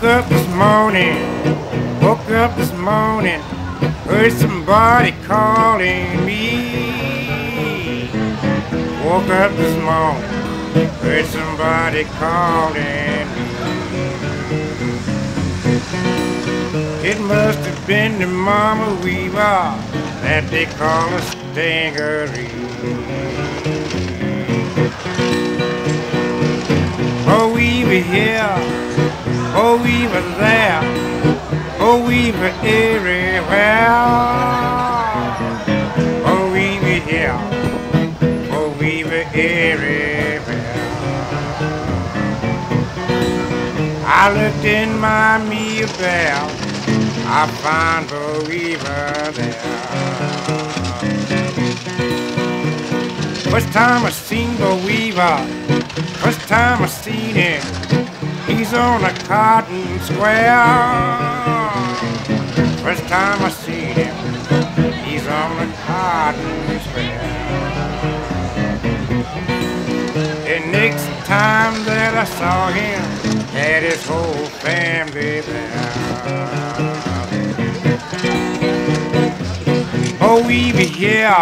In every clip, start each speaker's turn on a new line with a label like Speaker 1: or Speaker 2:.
Speaker 1: Woke up this morning, woke up this morning, heard somebody calling me. Woke up this morning, heard somebody calling me. It must have been the Mama Weaver that they call a stingaree. Oh, Weaver here, oh, we were there, oh, we were everywhere. Oh, we were here, oh, we were everywhere. I looked in my meal bell, I found oh, the Weaver there. First time I seen oh, the Weaver, first time I seen him, he's on a cotton square. First time I seen him, he's on a cotton square. The next time that I saw him, had his whole family there. Oh, Weaver here,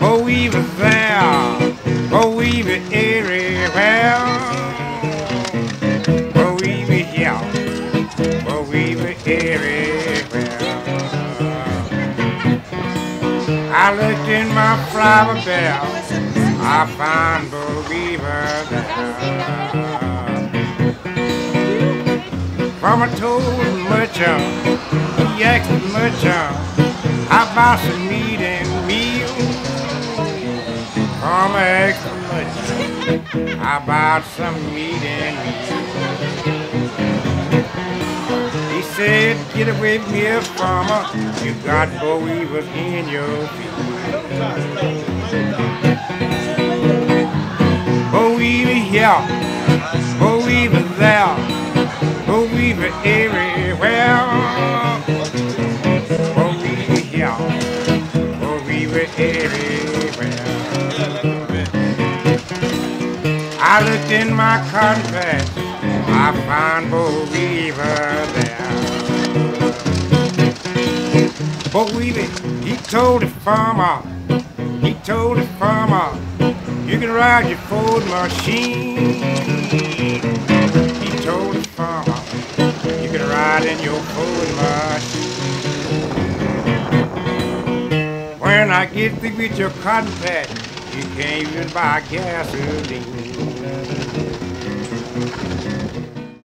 Speaker 1: oh, Weaver there, oh, Weaver everywhere. I looked in my flower bell, I found there. From a told merchant, he asked merchant, how about some meat and meal? From a merchant, how about some meat and meal? Said, get away from here, farmer, you got boll weevils in your feet. Boll weevil here, boll weevil there. Oh, weaver everywhere. Oh, weaver here. Oh, weaver everywhere. I looked in my cotton. I found Boll weevil there. Boll weevil, he told the farmer, he told the farmer, you can ride your Ford machine. He told the farmer, you can ride in your Ford machine. When I get through with your cotton patch, you can't even buy gasoline.